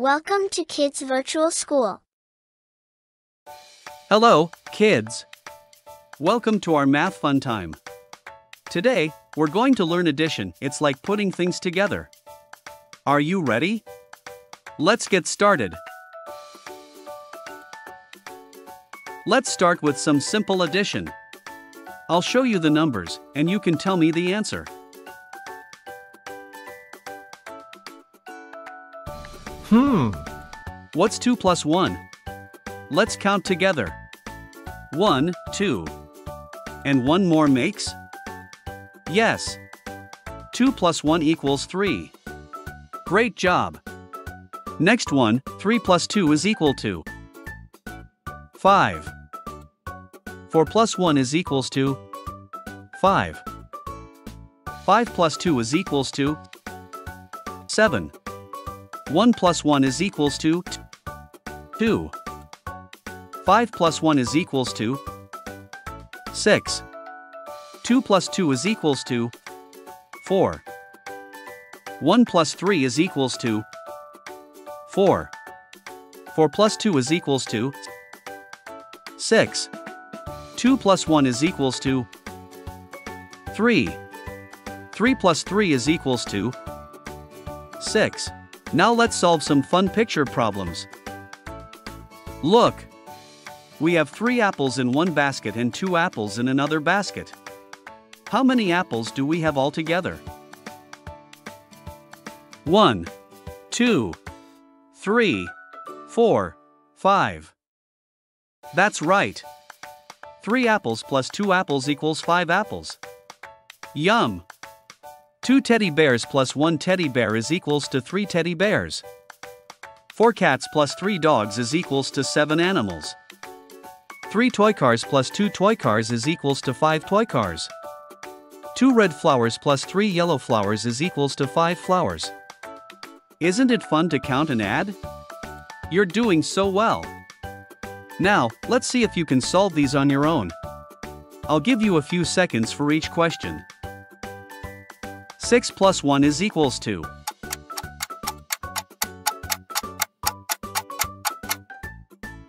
Welcome to Kids Virtual School. Hello, kids. Welcome to our math fun time. Today, we're going to learn addition. It's like putting things together. Are you ready? Let's get started. Let's start with some simple addition. I'll show you the numbers, and you can tell me the answer. Hmm. What's 2 plus 1? Let's count together. 1, 2. And one more makes? Yes. 2 plus 1 equals 3. Great job. Next one, 3 plus 2 is equal to 5. 4 plus 1 is equals to 5. 5 plus 2 is equals to 7. 1 plus 1 is equals to 2. 5 plus 1 is equals to 6. 2 plus 2 is equals to 4. 1 plus 3 is equals to 4. 4 plus 2 is equals to 6. 2 plus 1 is equals to 3. 3 plus 3 is equals to 6. Now let's solve some fun picture problems. Look! We have three apples in one basket and two apples in another basket. How many apples do we have altogether? 1, 2, 3, 4, 5. That's right. 3 apples plus 2 apples equals 5 apples. Yum! 2 teddy bears plus 1 teddy bear is equals to 3 teddy bears. 4 cats plus 3 dogs is equals to 7 animals. 3 toy cars plus 2 toy cars is equals to 5 toy cars. 2 red flowers plus 3 yellow flowers is equals to 5 flowers. Isn't it fun to count and add? You're doing so well. Now, let's see if you can solve these on your own. I'll give you a few seconds for each question. 6 plus 1 is equals to.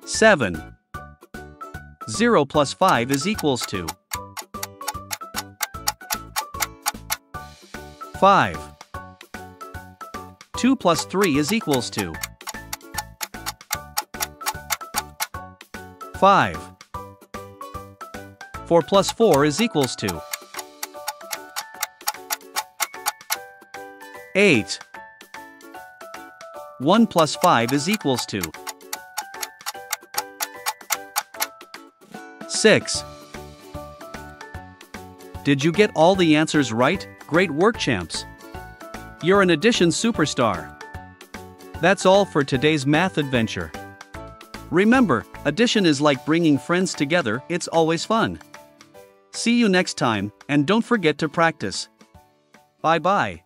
Seven. Zero plus five is equals to. Five. Two plus three is equals to. Five. Four plus four is equals to. 8. 1 plus 5 is equals to 6. Did you get all the answers right? Great work, champs! You're an addition superstar. That's all for today's math adventure. Remember, addition is like bringing friends together, it's always fun. See you next time, and don't forget to practice. Bye bye.